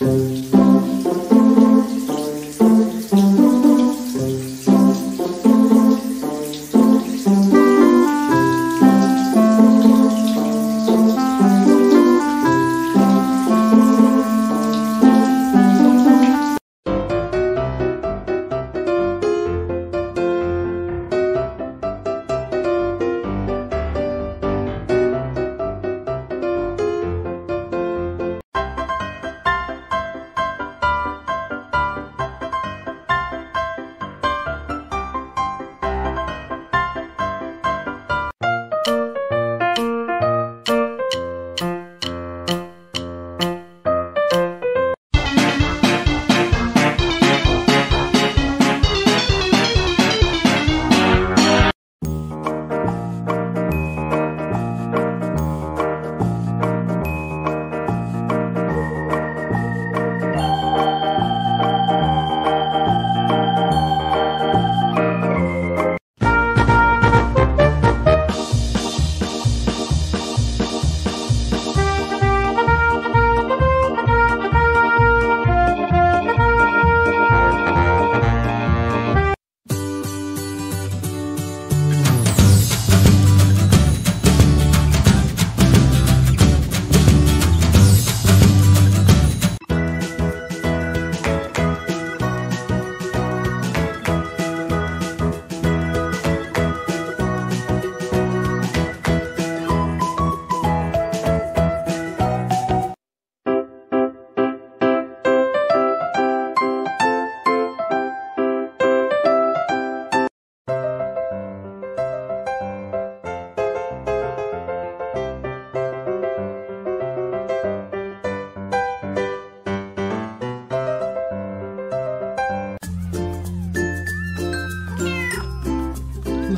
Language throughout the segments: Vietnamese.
Música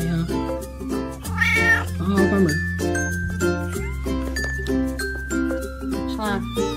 呀、啊？好好关门。上。